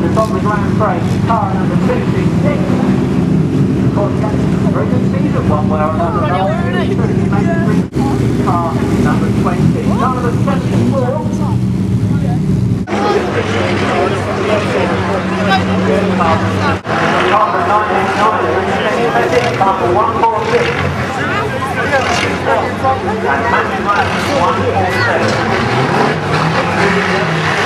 the Thomas Round car number 266. Of course, that's a very good one way or another. Really, yeah. Car number 20. Car number 24. Car number 146. And 147.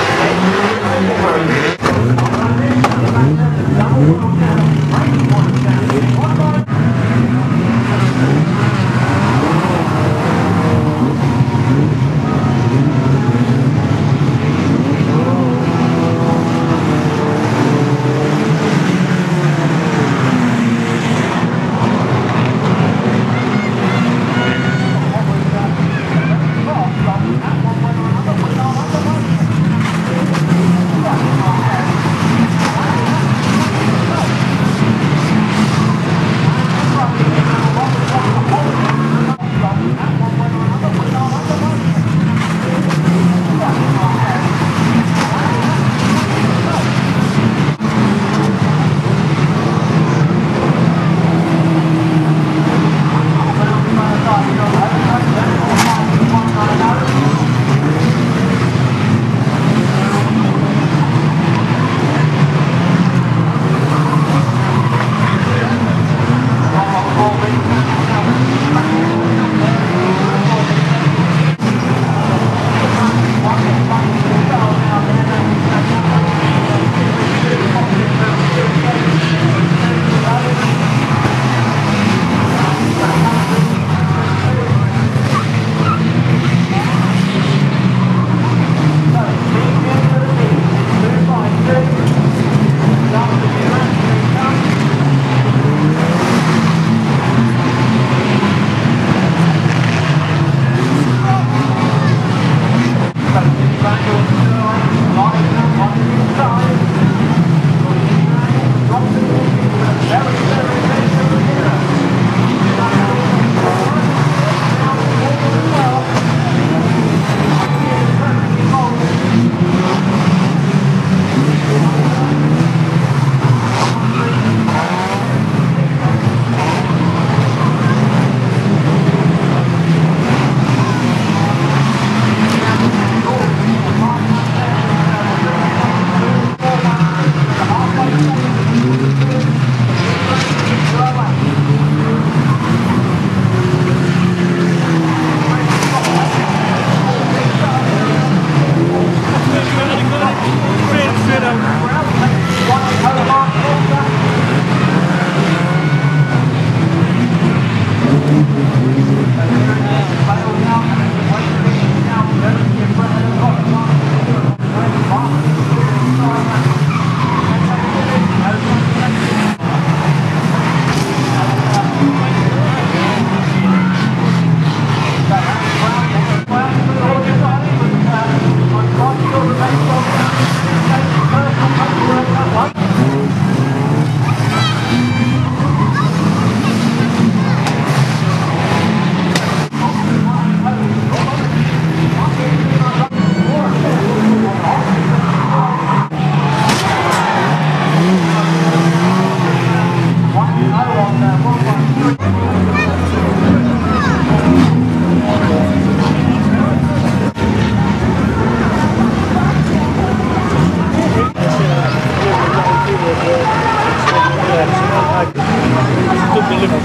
ちょっとでも。